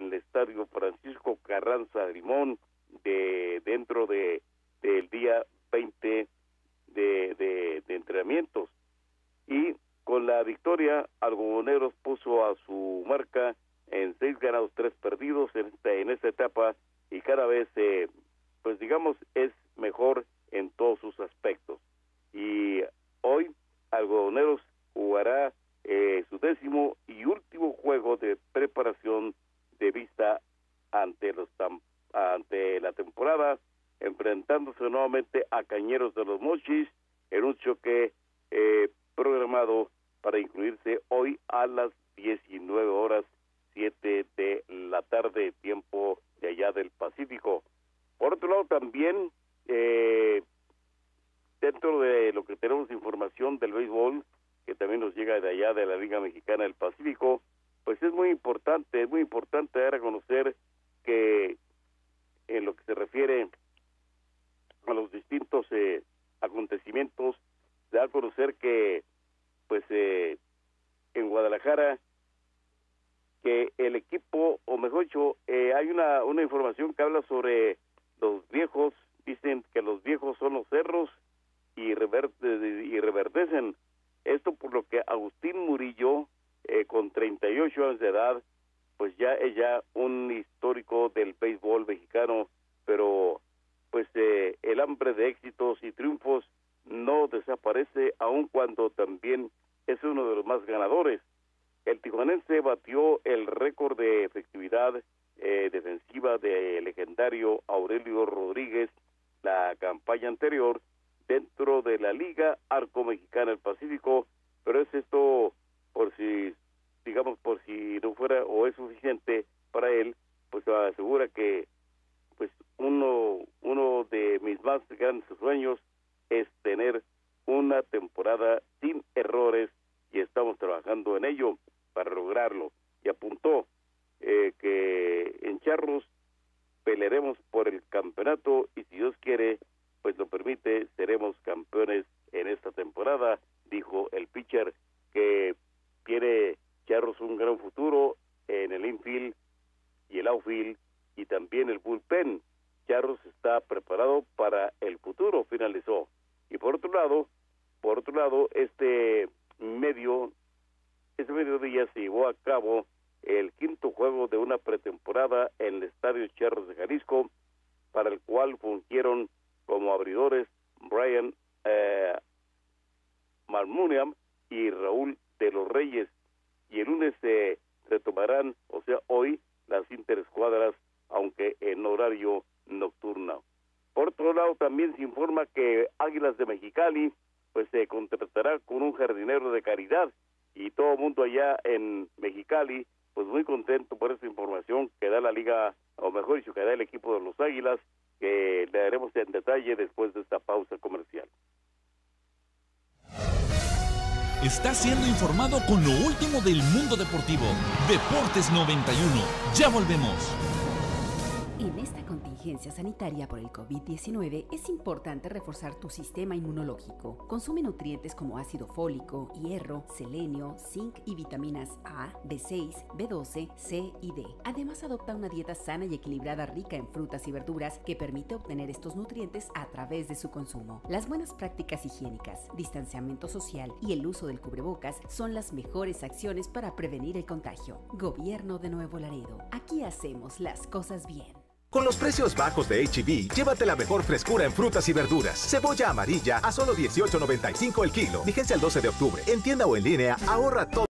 en el estadio Francisco Carranza Limón de dentro de del día 20 de, de, entrenamientos. Y con la victoria Algodoneros puso a su marca en seis ganados tres perdidos en esta en esta etapa y cada vez eh, pues digamos es mejor en todos sus aspectos. Y hoy Algodoneros jugará eh, su décimo y último juego de preparación de vista ante los ante la temporada enfrentándose nuevamente a Cañeros de los Mochis en un choque eh, programado para incluirse hoy a las 19 horas 7 de la tarde, tiempo de allá del Pacífico. Por otro lado, también eh, dentro de lo que tenemos información del béisbol, que también nos llega de allá de la Liga Mexicana del Pacífico, pues es muy importante, es muy importante dar a conocer que en lo que se refiere a los distintos eh, acontecimientos, da a conocer que, pues, eh, en Guadalajara, que el equipo, o mejor dicho, eh, hay una, una información que habla sobre los viejos, dicen que los viejos son los cerros y, y reverdecen. Esto por lo que Agustín Murillo, eh, con 38 años de edad, pues ya es ya un histórico del béisbol mexicano, pero pues eh, el hambre de éxitos y triunfos no desaparece, aun cuando también es uno de los más ganadores. El tijuanense batió el récord de efectividad eh, defensiva del legendario Aurelio Rodríguez la campaña anterior dentro de la Liga Arco Mexicana del Pacífico, pero es esto si, digamos, por si no fuera o es suficiente para él, pues asegura que pues uno, uno de mis más grandes sueños es tener una temporada sin errores y estamos trabajando en ello para lograrlo. Y apuntó eh, que en Charros pelearemos por el campeonato y si Dios quiere, pues lo permite, seremos campeones en esta temporada, dijo el pitcher que tiene Charros un gran futuro en el infield y el outfield y también el bullpen. Charros está preparado para el futuro, finalizó. Y por otro lado, por otro lado, este medio, este mediodía se llevó a cabo el quinto juego de una pretemporada en el Estadio Charros de Jalisco, para el cual fungieron como abridores Brian eh, Marmuniam y Raúl de los Reyes. Y el lunes se retomarán, o sea, hoy, las interescuadras aunque en horario nocturno. Por otro lado, también se informa que Águilas de Mexicali pues se contratará con un jardinero de caridad y todo el mundo allá en Mexicali pues muy contento por esta información que da la liga, o mejor dicho, que da el equipo de los Águilas, que le daremos en detalle después de esta pausa comercial. Está siendo informado con lo último del mundo deportivo. Deportes 91. Ya volvemos. Contingencia sanitaria por el COVID-19 es importante reforzar tu sistema inmunológico. Consume nutrientes como ácido fólico, hierro, selenio, zinc y vitaminas A, B6, B12, C y D. Además adopta una dieta sana y equilibrada rica en frutas y verduras que permite obtener estos nutrientes a través de su consumo. Las buenas prácticas higiénicas, distanciamiento social y el uso del cubrebocas son las mejores acciones para prevenir el contagio. Gobierno de Nuevo Laredo. Aquí hacemos las cosas bien. Con los precios bajos de HB, llévate la mejor frescura en frutas y verduras. Cebolla amarilla a solo 18.95 el kilo. Vigencia el 12 de octubre. En tienda o en línea, ahorra todo.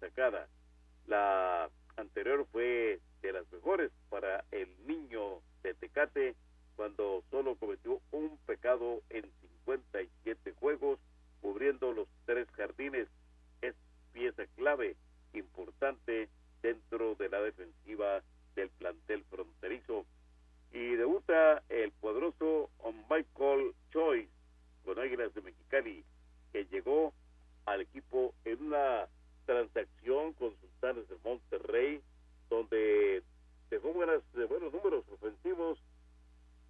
Destacada. La anterior fue de las mejores para el niño de Tecate cuando solo cometió un pecado en 57 juegos cubriendo los tres jardines. Es pieza clave importante dentro de la defensiva del plantel fronterizo. Y debuta el poderoso Michael Choice con Águilas de Mexicali, que llegó al equipo en una transacción con Sultanes de Monterrey, donde dejó buenas, buenos números ofensivos,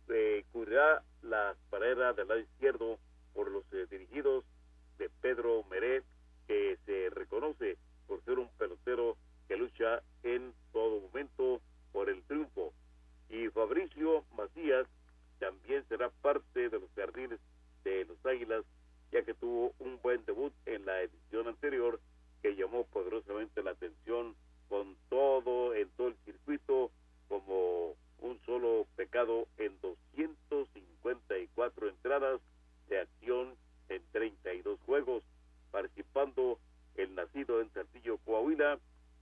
eh, cubrirá la paredes del lado izquierdo por los eh, dirigidos de Pedro Meret, que se reconoce por ser un pelotero que lucha en todo momento por el triunfo. Y Fabricio Macías también será parte de los jardines de los Águilas, ya que tuvo un buen debut en la edición anterior que llamó poderosamente la atención con todo en todo el circuito como un solo pecado en 254 entradas de acción en 32 juegos, participando el nacido en Saltillo, Coahuila,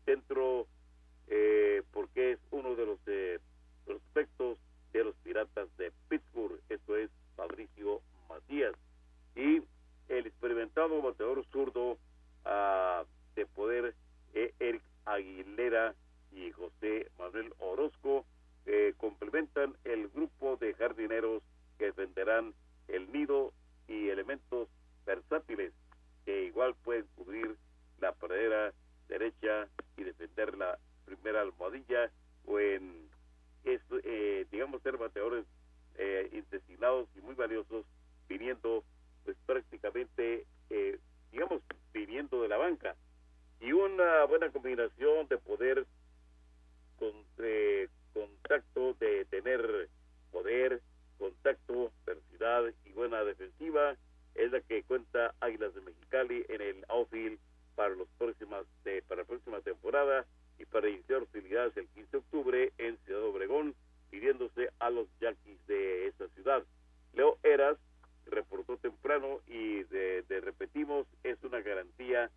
dentro eh, porque es uno de los eh, prospectos de los Piratas de Pittsburgh, esto es Fabricio Matías. Y el experimentado bateador zurdo ah, de poder, eh, Eric Aguilera y José Manuel Orozco, complementan el grupo de jardineros que defenderán el nido y elementos versátiles que igual pueden cubrir la pradera derecha y defender la primera almohadilla o en, eh, digamos, ser bateadores eh, y muy valiosos, viniendo pues prácticamente, eh, digamos, viniendo de la banca. Y una buena combinación de poder con eh, contacto, de tener poder, contacto, velocidad y buena defensiva, es la que cuenta Águilas de Mexicali en el outfield para los próximas para la próxima temporada y para iniciar hostilidades el 15 de octubre en Ciudad Obregón, pidiéndose a los yaquis de esa ciudad. Leo Eras reportó temprano y de, repetimos, es una garantía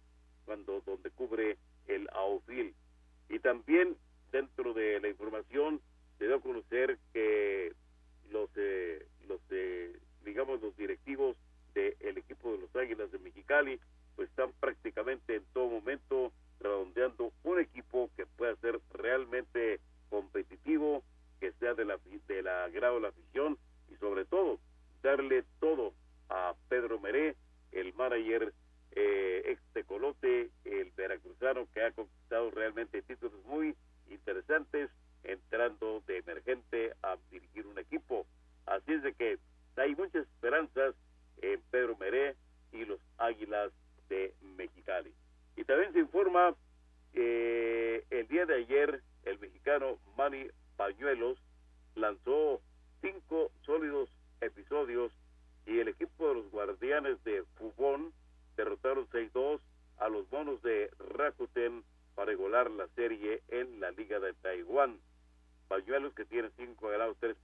cuando donde cubre el outfield. Y también dentro de la información se dio a conocer que los eh, los eh, digamos los directivos del equipo de los Águilas de Mexicali pues están prácticamente en todo momento redondeando un equipo que pueda ser realmente competitivo, que sea de la del agrado de la afición y sobre todo darle todo a Pedro Meré, el manager eh, ex tecolote, el veracruzano que ha conquistado realmente títulos muy interesantes, entrando de emergente a dirigir un equipo. Así es de que hay muchas esperanzas en Pedro Meré y los Águilas de Mexicali. Y también se informa que el día de ayer el mexicano Manny Pañuelos lanzó cinco sólidos episodios y el equipo de los guardianes de Fubón derrotaron 6-2 a los bonos de Rakuten para igualar la serie en la Liga de Taiwán. Bañuelos que tiene 5 grados 3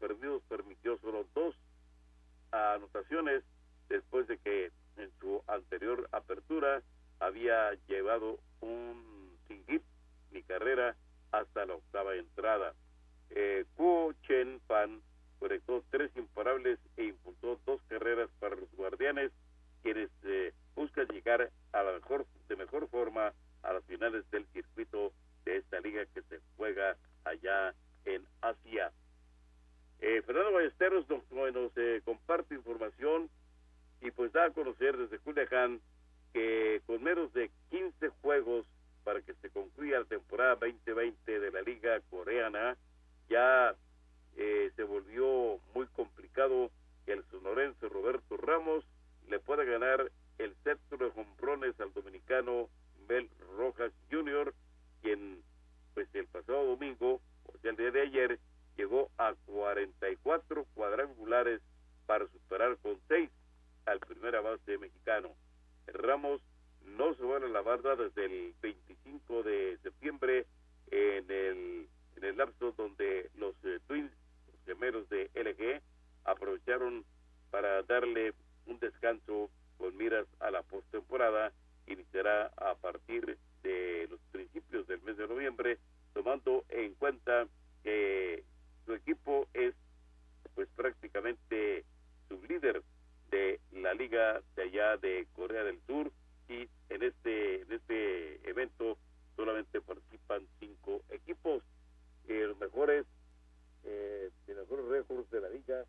de Corea del Sur y en este en este evento solamente participan cinco equipos eh, los mejores eh, de los mejores récords de la liga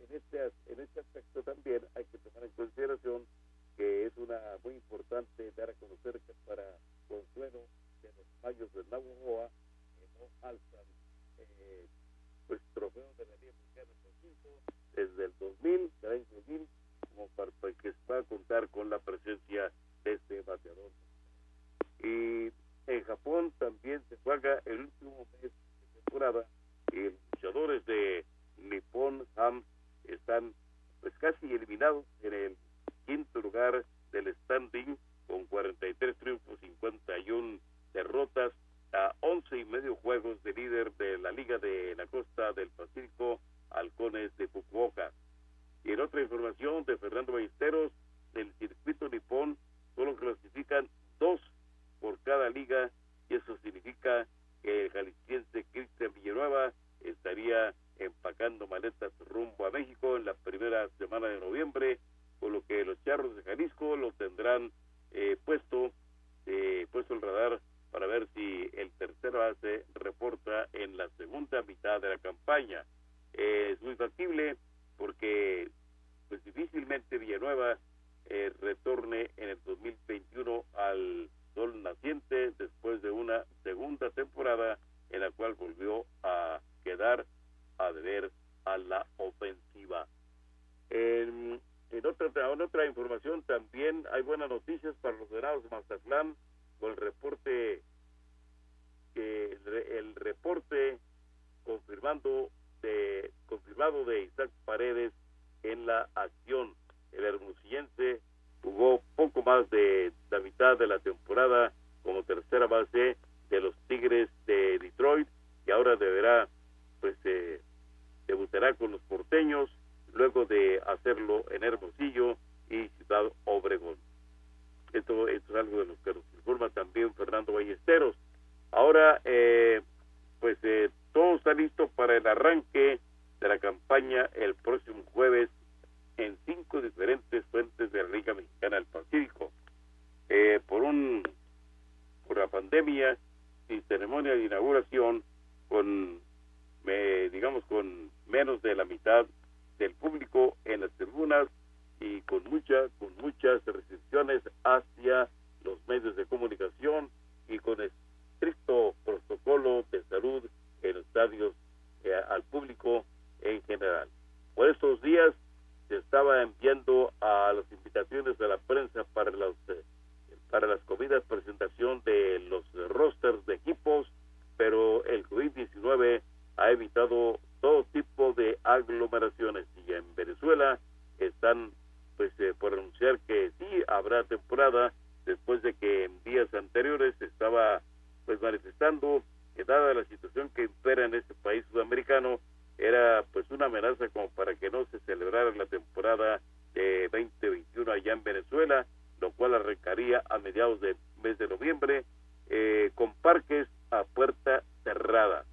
en este en este aspecto también hay que tomar en consideración que es una muy importante dar a conocer que para consuelo de los fallos del Navajoa eh, no alzan eh, pues trofeos de la Liga Mexicana desde el 2000, cada año 2000, como para, que se pueda contar con la presencia de este bateador. Y en Japón también se juega el último mes de temporada y los luchadores de Nippon Ham están pues casi eliminados en el quinto lugar del standing con 43 triunfos, 51 derrotas a 11 y medio juegos de líder de la Liga de la Costa del Pacífico, Halcones de Fukuoka. Y en otra información de Fernando Ballesteros, del circuito nipón solo clasifican dos por cada liga y eso significa que el jalisciense Cristian Villanueva estaría empacando maletas rumbo a México en la primera semana de noviembre, con lo que los charros de Jalisco lo tendrán eh, puesto, eh, puesto el radar para ver si el tercer base reporta en la segunda mitad de la campaña. es muy factible porque pues difícilmente Villanueva eh, retorne en el 2021 al sol naciente después de una segunda temporada en la cual volvió a quedar a deber a la ofensiva. En, otra, información también hay buenas noticias para los venados de Mazatlán con el reporte que el, reporte confirmando de confirmado de Isaac Paredes en la acción el hermosillense jugó poco más de la mitad de la temporada como tercera base de los Tigres de Detroit y ahora deberá pues eh, debutará con los porteños luego de hacerlo en Hermosillo y Ciudad Obregón. Esto, esto es algo de lo que nos informa también Fernando Ballesteros. Ahora, eh, pues eh, todo está listo para el arranque de la campaña el próximo jueves en cinco diferentes fuentes de la Liga Mexicana del Pacífico. Eh, por un por la pandemia, sin ceremonia de inauguración, con digamos con menos de la mitad del público en las tribunas y con muchas con muchas restricciones hacia los medios de comunicación y con estricto protocolo de salud en los estadios eh, al público en general. Por estos días se estaba enviando a las invitaciones de la prensa para las eh, para las comidas presentación de los rosters de equipos, pero el COVID-19 ha evitado todo tipo de aglomeraciones y en Venezuela están pues eh, por anunciar que sí habrá temporada después de que en días anteriores estaba pues manifestando que dada la situación que impera en este país sudamericano era pues una amenaza como para que no se celebrara la temporada de 2021 allá en Venezuela, lo cual arrancaría a mediados del mes de noviembre eh, con parques a puerta cerrada.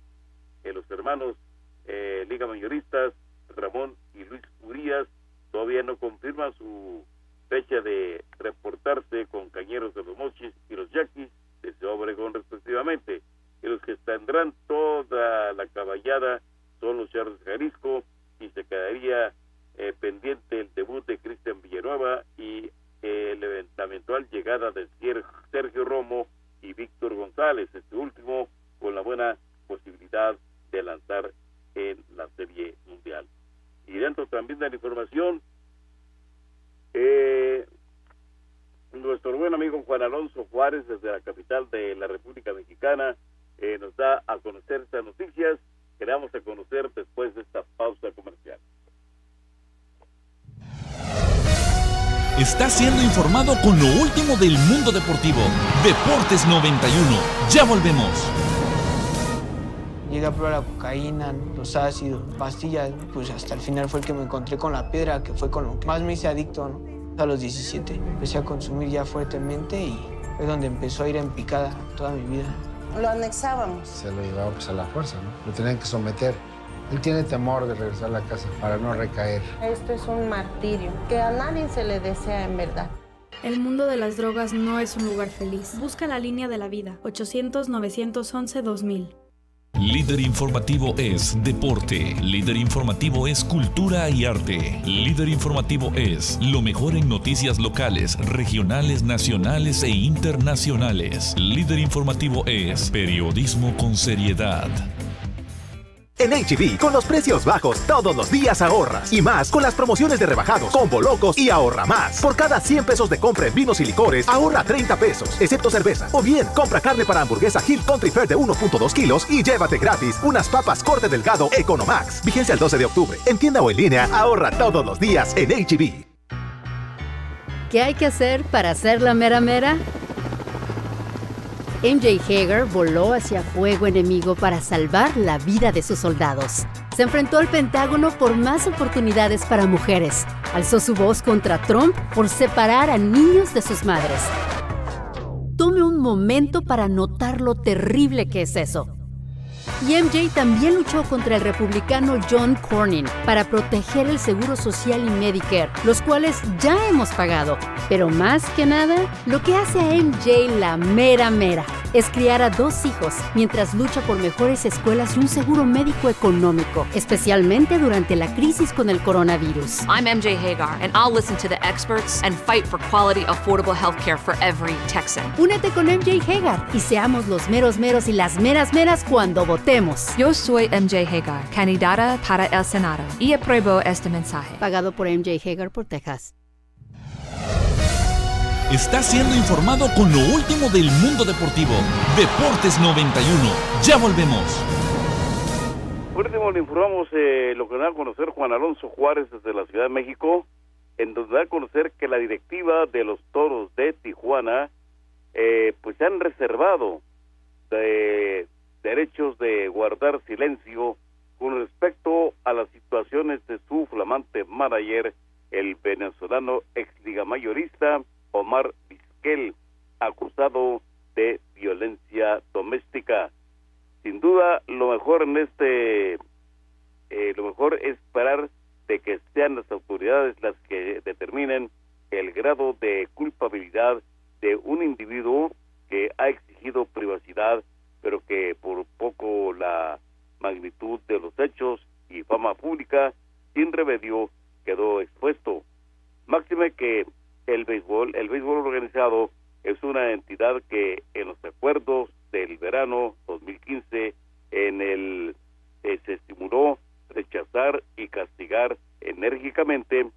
Eh, los hermanos eh, Liga Mayoristas, Ramón y Luis Urias, todavía no confirman su fecha de reportarse con Cañeros de los Mochis y los Yaquis desde Obregón respectivamente. Y los que tendrán toda la caballada son los Charros de Jalisco y se quedaría eh, pendiente el debut de Cristian Villanueva y eh, la eventual llegada de Sergio Romo y Víctor González, este último con la buena posibilidad de lanzar en la Serie Mundial. Y dentro también de la información, eh, nuestro buen amigo Juan Alonso Juárez, desde la capital de la República Mexicana, eh, nos da a conocer estas noticias que damos a conocer después de esta pausa comercial. Está siendo informado con lo último del mundo deportivo. Deportes 91. Ya volvemos. Llegué a probar la cocaína, los ácidos, pastillas, pues hasta el final fue el que me encontré con la piedra, que fue con lo que más me hice adicto, ¿no? A los 17 empecé a consumir ya fuertemente y fue donde empezó a ir en picada toda mi vida. Lo anexábamos. Se lo llevaba pues a la fuerza, ¿no? Lo tenían que someter. Él tiene temor de regresar a la casa para no recaer. Esto es un martirio que a nadie se le desea en verdad. El mundo de las drogas no es un lugar feliz. Busca la línea de la vida. 800-911-2000. Líder informativo es deporte. Líder informativo es cultura y arte. Líder informativo es lo mejor en noticias locales, regionales, nacionales e internacionales. Líder informativo es periodismo con seriedad. En HB, con los precios bajos, todos los días ahorras. Y más con las promociones de rebajados, combo locos y ahorra más. Por cada 100 pesos de compra en vinos y licores, ahorra 30 pesos, excepto cerveza. O bien, compra carne para hamburguesa Hill Country Fair de 1.2 kilos y llévate gratis unas papas corte delgado Economax. Vigencia el 12 de octubre. En tienda o en línea, ahorra todos los días en HB. ¿Qué hay que hacer para hacer la mera mera? MJ Hager voló hacia fuego enemigo para salvar la vida de sus soldados. Se enfrentó al Pentágono por más oportunidades para mujeres. Alzó su voz contra Trump por separar a niños de sus madres. Tome un momento para notar lo terrible que es eso. Y MJ también luchó contra el republicano John Cornyn para proteger el Seguro Social y Medicare, los cuales ya hemos pagado. Pero más que nada, lo que hace a MJ la mera mera es criar a dos hijos mientras lucha por mejores escuelas y un seguro médico económico, especialmente durante la crisis con el coronavirus. I'm MJ Hagar, and I'll listen to the experts and fight for quality, affordable health care for every Texan. Únete con MJ Hagar y seamos los meros meros y las meras meras cuando votemos. Yo soy MJ Hagar, candidata para el Senado, y apruebo este mensaje. Pagado por MJ Hagar por Texas. Está siendo informado con lo último del mundo deportivo. Deportes 91. Ya volvemos. Por último, le informamos eh, lo que da a conocer Juan Alonso Juárez desde la Ciudad de México, en donde da a conocer que la directiva de los toros de Tijuana, eh, pues han reservado de derechos de guardar silencio con respecto a las situaciones de su flamante manager, el venezolano ex liga mayorista Omar Vizquel, acusado de violencia doméstica. Sin duda, lo mejor en este, eh, lo mejor es esperar de que sean las autoridades las que determinen el grado de culpabilidad de un individuo que ha exigido privacidad, pero que por poco la magnitud de los hechos y fama pública, sin remedio, quedó expuesto. Máxime que el béisbol, el béisbol organizado es una entidad que en los acuerdos del verano 2015 en el eh, se estimuló rechazar y castigar enérgicamente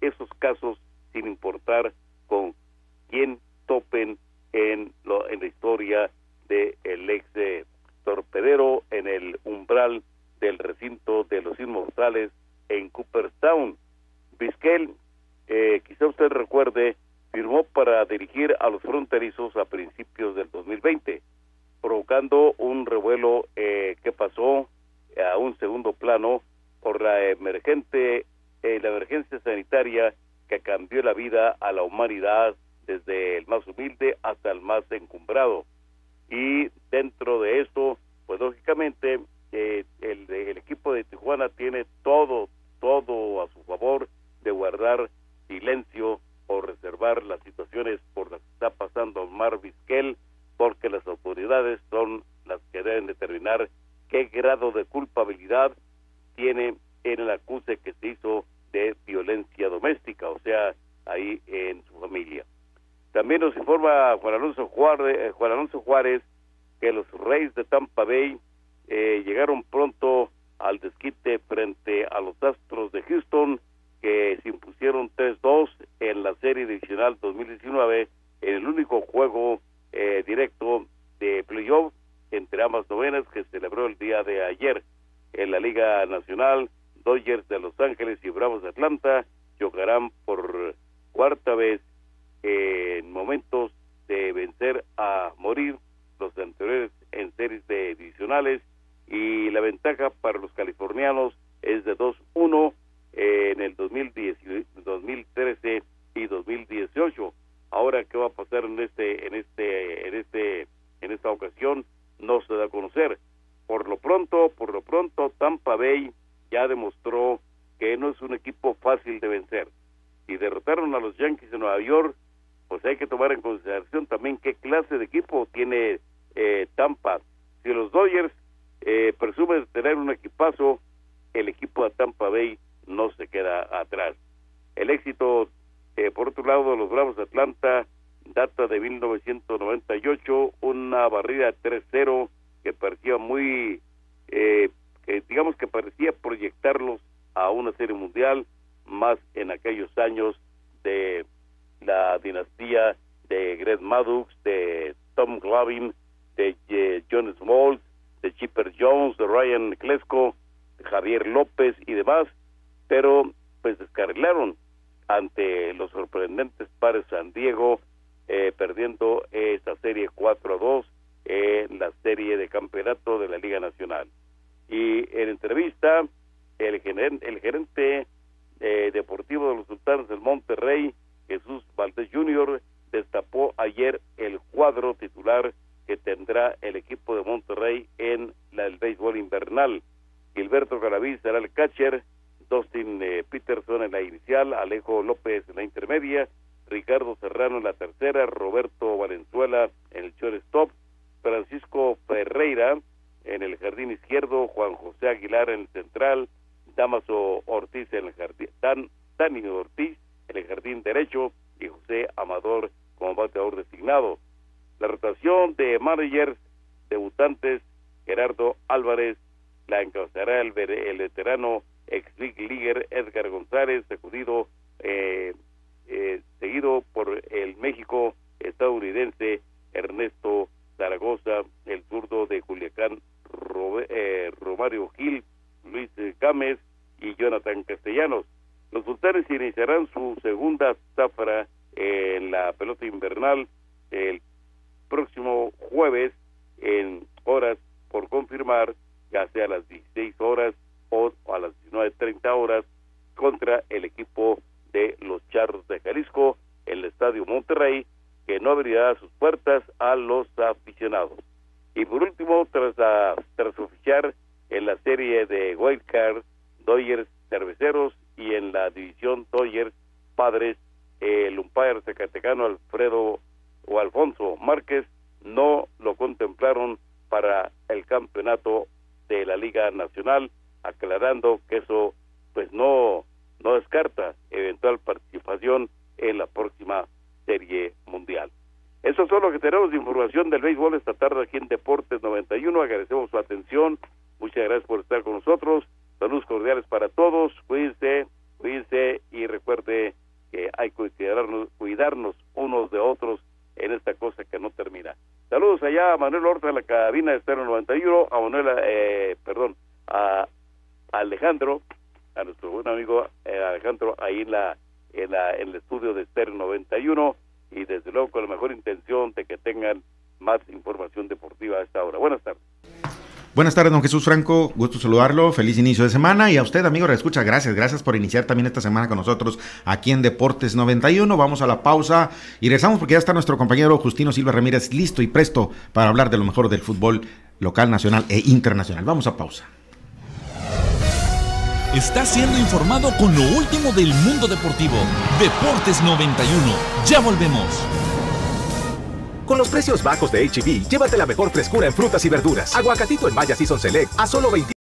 esos casos sin importar con quién topen en lo, en la historia de el ex torpedero en el umbral del recinto de los inmortales en Cooperstown. Vizquel eh, quizá usted recuerde, firmó para dirigir a los fronterizos a principios del 2020, provocando un revuelo eh, que pasó a un segundo plano por la emergente eh, la emergencia sanitaria que cambió la vida a la humanidad desde el más humilde hasta el más encumbrado y dentro de esto pues lógicamente el, el equipo de Tijuana tiene todo todo a su favor de guardar silencio o reservar las situaciones por las que está pasando Mar Vizquel, porque las autoridades son las que deben determinar qué grado de culpabilidad tiene en el acuse que se hizo de violencia doméstica, o sea, ahí en su familia. También nos informa Juan Alonso Juárez, eh, Juan Alonso Juárez que los Reyes de Tampa Bay eh, llegaron pronto al desquite frente a los Astros de Houston que se impusieron 3-2 en la serie divisional 2019 en el único juego eh, directo de playoff entre ambas novenas que se celebró el día de ayer en la Liga Nacional. Dodgers de Los Ángeles y Bravos de Atlanta chocarán por cuarta vez en momentos de vencer a morir los anteriores en series de divisionales y la ventaja para los californianos es de 2-1 en el 2010, 2013 y 2018. Ahora qué va a pasar en este en este en este en esta ocasión no se da a conocer. Por lo pronto, por lo pronto Tampa Bay ya demostró que no es un equipo fácil de vencer. Si derrotaron a los Yankees de Nueva York, pues hay que tomar en consideración también qué clase de equipo tiene eh, Tampa. Si los Dodgers eh, presumen tener un equipazo, el equipo de Tampa Bay no se queda atrás. El éxito, eh, por otro lado, de los Bravos de Atlanta data de 1998, una barrida 3-0 que parecía muy, eh, digamos que parecía proyectarlos a una serie mundial, más en aquellos años de la dinastía de Greg Maddux, de Tom Glavin, de eh, John Smalls, de Chipper Jones, de Ryan Klesko, de Javier López y demás, pero pues descarrilaron ante los sorprendentes pares San Diego, eh, perdiendo esta serie 4 a 2 en la serie de campeonato de la Liga Nacional. Y en entrevista, el, gerente, el gerente eh, deportivo de los Sultanes del Monterrey, Jesús Valdés Jr., destapó ayer el cuadro titular que tendrá el equipo de Monterrey en la, el béisbol invernal. Gilberto Garaví será el catcher, Dustin eh, Peterson en la inicial, Alejo López en la intermedia, Ricardo Serrano en la tercera, Roberto Valenzuela en el shortstop, Francisco Ferreira en el jardín izquierdo, Juan José Aguilar en el central, Damaso Ortiz en el jardín, Dan, Ortiz el jardín derecho y José Amador como bateador designado. La rotación de managers debutantes, Gerardo Álvarez, la encabezará el, el veterano ex Big Leaguer Edgar González, sacudido, eh, eh, seguido por el México estadounidense Ernesto Zaragoza, el zurdo de Culiacán eh, Romario Gil, Luis Gámez y Jonathan Castellanos. Los sultanes iniciarán su segunda zafra en la pelota invernal el próximo jueves en horas por confirmar, ya sea a las 16 horas o a las 19.30 horas, contra el equipo de los Charros de Jalisco, el Estadio Monterrey, que no abrirá sus puertas a los aficionados. Y por último, tras, tras oficiar en la serie de Wild Card, Dodgers Cerveceros y en la división Dodgers Padres, el umpire zacatecano Alfredo o Alfonso Márquez no lo contemplaron para el campeonato de la Liga Nacional, aclarando que eso pues no no descarta eventual participación en la próxima Serie Mundial. Eso es lo que tenemos de información del béisbol esta tarde aquí en Deportes 91. Agradecemos su atención. Muchas gracias por estar con nosotros. Saludos cordiales para todos. Cuídense, cuídense y recuerde que hay que cuidarnos, cuidarnos unos de otros en esta cosa que no termina. Saludos allá a Manuel Horta de la cabina de Estero 91, a Manuel, eh, perdón, a Alejandro, a nuestro buen amigo eh, Alejandro ahí en la en, la, en el estudio de Estero 91 y desde luego con la mejor intención de que tengan más información deportiva a esta hora. Buenas tardes. Buenas tardes, don Jesús Franco. Gusto saludarlo. Feliz inicio de semana. Y a usted, amigo, escucha, gracias. Gracias por iniciar también esta semana con nosotros aquí en Deportes 91. Vamos a la pausa y regresamos porque ya está nuestro compañero Justino Silva Ramírez listo y presto para hablar de lo mejor del fútbol local, nacional e internacional. Vamos a pausa. Está siendo informado con lo último del mundo deportivo. Deportes 91. Ya volvemos. Con los precios bajos de HB, llévate la mejor frescura en frutas y verduras. Aguacatito en Maya Season Select a solo 20.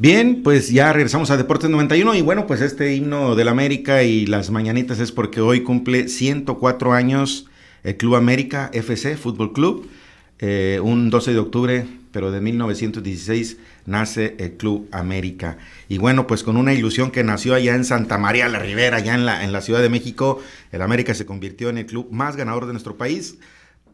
Bien, pues ya regresamos a Deportes 91 y bueno, pues este himno del América y las mañanitas es porque hoy cumple 104 años el Club América FC Fútbol Club. Eh, un 12 de octubre, pero de 1916 nace el Club América. Y bueno, pues con una ilusión que nació allá en Santa María la Ribera, allá en la, en la Ciudad de México, el América se convirtió en el club más ganador de nuestro país.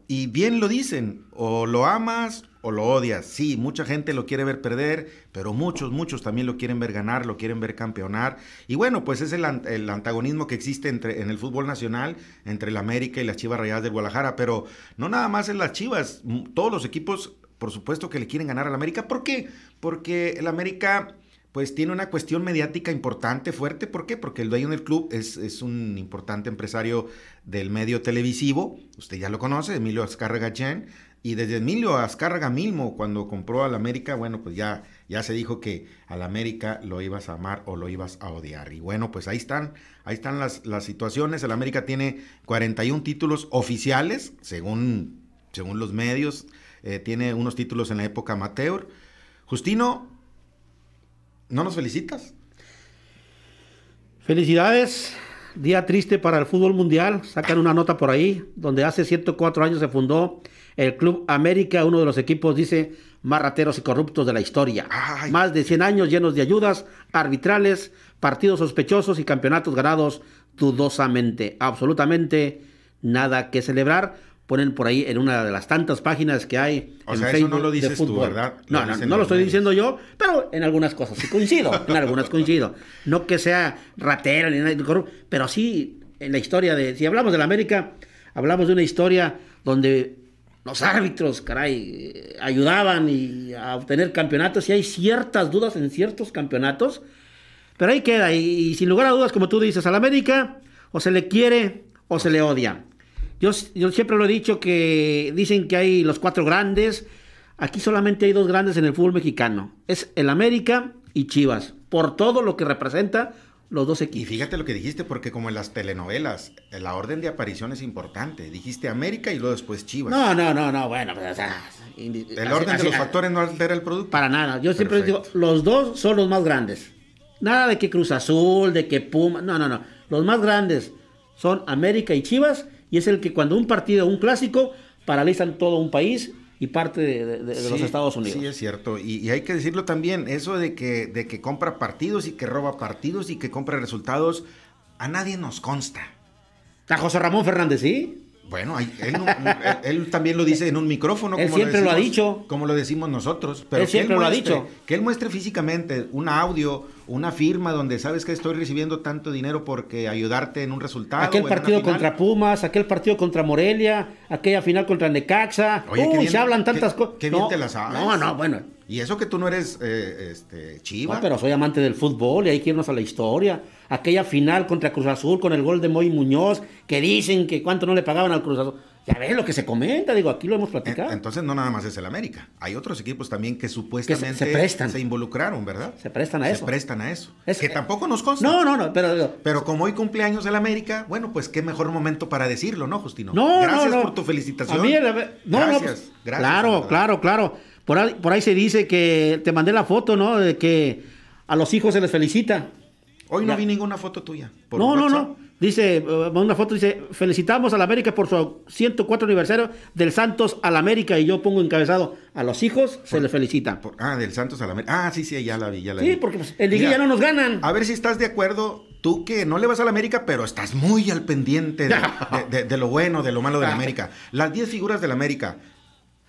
Y bien lo dicen, o lo amas lo odias. Sí, mucha gente lo quiere ver perder, pero muchos, muchos también lo quieren ver ganar, lo quieren ver campeonar. Y bueno, pues es el, el antagonismo que existe entre, en el fútbol nacional entre el América y las Chivas Rayadas del Guadalajara, pero no nada más en las Chivas, todos los equipos, por supuesto que le quieren ganar al América. ¿Por qué? Porque el América pues tiene una cuestión mediática importante, fuerte. ¿Por qué? Porque el dueño del club es, es, un importante empresario del medio televisivo. Usted ya lo conoce, Emilio Azcárraga Chen. Y desde Emilio Azcárraga mismo, cuando compró al América, bueno, pues ya, ya se dijo que al América lo ibas a amar o lo ibas a odiar. Y bueno, pues ahí están, ahí están las, las situaciones. El América tiene 41 títulos oficiales, según, según los medios. Eh, tiene unos títulos en la época amateur. Justino, ¿No nos felicitas? Felicidades. Día triste para el fútbol mundial. Sacan una nota por ahí, donde hace 104 años se fundó el Club América, uno de los equipos, dice, más rateros y corruptos de la historia. Ay. Más de 100 años llenos de ayudas arbitrales, partidos sospechosos y campeonatos ganados dudosamente. Absolutamente nada que celebrar ponen por ahí en una de las tantas páginas que hay o en sea, Facebook eso no lo dices de fútbol. tú, ¿verdad? No, no, no lo estoy diciendo yo, pero en algunas cosas sí coincido, en algunas coincido. No que sea ratero ni nada, corrupto, pero sí en la historia de, si hablamos de la América, hablamos de una historia donde los árbitros, caray, ayudaban y a obtener campeonatos y hay ciertas dudas en ciertos campeonatos, pero ahí queda y, y sin lugar a dudas, como tú dices, a la América o se le quiere o se le odia. Yo, yo, siempre lo he dicho que dicen que hay los cuatro grandes. Aquí solamente hay dos grandes en el fútbol mexicano. Es el América y Chivas. Por todo lo que representa los dos equipos. Y fíjate lo que dijiste, porque como en las telenovelas, la orden de aparición es importante. Dijiste América y luego después Chivas. No, no, no, no, bueno, pues, o sea, el así, orden así, de los así, factores no altera el producto. Para nada. Yo siempre Perfecto. digo, los dos son los más grandes. Nada de que Cruz Azul, de que Puma. No, no, no. Los más grandes son América y Chivas y es el que cuando un partido, un clásico, paralizan todo un país y parte de, de, de sí, los Estados Unidos. Sí, es cierto. Y, y, hay que decirlo también, eso de que, de que compra partidos y que roba partidos y que compra resultados, a nadie nos consta. A José Ramón Fernández, sí. Bueno, él, él, él, también lo dice en un micrófono. Él como siempre lo, decimos, lo, ha dicho. Como lo decimos nosotros. Pero él siempre él muestre, lo ha dicho. Que él muestre físicamente un audio, una firma donde sabes que estoy recibiendo tanto dinero porque ayudarte en un resultado. Aquel partido contra Pumas, aquel partido contra Morelia, aquella final contra Necaxa. Oye, Uy, bien, se hablan tantas cosas. Qué bien no, te las sabes. No, no, bueno. Y eso que tú no eres eh, este, chiva. No, pero soy amante del fútbol y hay que irnos a la historia. Aquella final contra Cruz Azul con el gol de Moy Muñoz, que dicen que cuánto no le pagaban al Cruz Azul. Ya ves lo que se comenta, digo, aquí lo hemos platicado. Entonces no nada más es el América. Hay otros equipos también que supuestamente que se, se, prestan. se involucraron, ¿verdad? Se prestan a eso. Se prestan a eso. Es, que tampoco nos consta. No, no, no, pero... Pero como hoy cumpleaños el América, bueno, pues qué mejor momento para decirlo, ¿no, Justino? No, Gracias no, no. por tu felicitación. A mí, no, gracias, no, pues, gracias. Claro, Claro, claro, claro. Por ahí, por ahí se dice que te mandé la foto, ¿no? De que a los hijos se les felicita. Hoy no ya. vi ninguna foto tuya. no, WhatsApp. no, no. Dice, uh, una foto dice, felicitamos a la América por su 104 aniversario del Santos a la América y yo pongo encabezado, a los hijos por, se les felicita. Por, ah, del Santos a la América. Ah, sí, sí, ya la vi, ya la vi. Sí, porque pues, en liguilla no nos ganan. A ver si estás de acuerdo, tú que no le vas a la América, pero estás muy al pendiente de, de, de, de lo bueno, de lo malo de la América. Las 10 figuras de la América.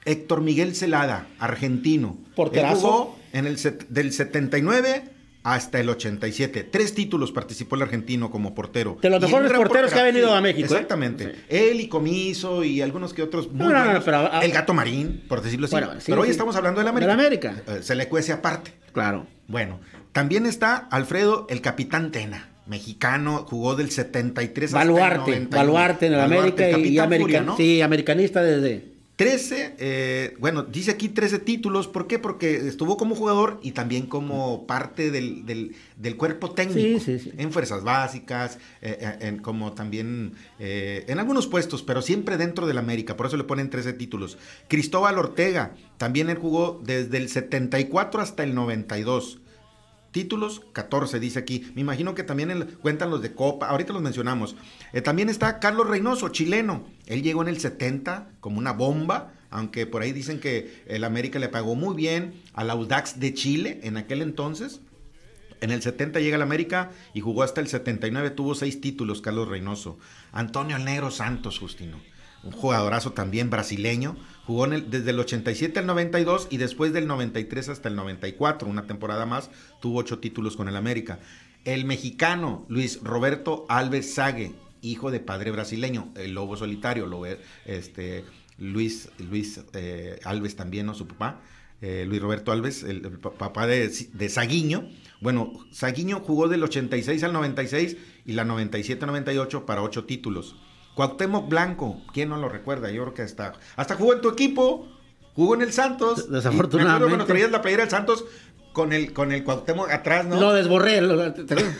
Héctor Miguel Celada, argentino. Porterazo. jugó en el set, del 79 hasta el 87. Tres títulos participó el argentino como portero. De los mejores porteros que ha venido a México. Exactamente. ¿eh? Él y Comiso y algunos que otros. Muy no, no, no, pero, el gato marín, por decirlo así. Bueno, sí, pero hoy sí. estamos hablando de la América. De la América. Eh, se le cuece aparte. Claro. Bueno, también está Alfredo, el capitán Tena. Mexicano, jugó del 73 Baluarte, hasta el 91. Baluarte en el América y, y american, Furia, ¿no? sí, americanista desde 13, eh, bueno, dice aquí 13 títulos, ¿por qué? Porque estuvo como jugador y también como parte del, del- del cuerpo técnico, Sí, sí, sí. en fuerzas básicas, eh, eh, en, como también eh, en algunos puestos, pero siempre dentro del América, por eso le ponen 13 títulos. Cristóbal Ortega, también él jugó desde el 74 hasta el 92. Títulos, 14, dice aquí. Me imagino que también cuentan los de Copa, ahorita los mencionamos. Eh, también está Carlos Reynoso, chileno. Él llegó en el 70 como una bomba, aunque por ahí dicen que el América le pagó muy bien al Audax de Chile en aquel entonces. En el 70 llega al América y jugó hasta el 79, tuvo seis títulos Carlos Reynoso. Antonio Negro Santos, Justino. Un jugadorazo también brasileño. Jugó desde el 87 al 92 y después del 93 hasta el 94, una temporada más, tuvo ocho títulos con el América. El mexicano Luis Roberto Alves Sague, hijo de padre brasileño, el lobo solitario, lo, este, Luis, Luis eh, Alves también, ¿no? Su papá. eh, Luis Roberto Alves, el, el pa- papá de, de Saguiño. Bueno, Saguiño jugó del 86 al 96 y la 97-98 para ocho títulos. Cuauhtémoc Blanco, ¿quién no lo recuerda? Yo creo que hasta, hasta jugó en tu equipo, jugó en el Santos. Desafortunadamente. Me acuerdo cuando traías la playera del Santos con el, con el Cuauhtémoc atrás, ¿no? Lo desborré,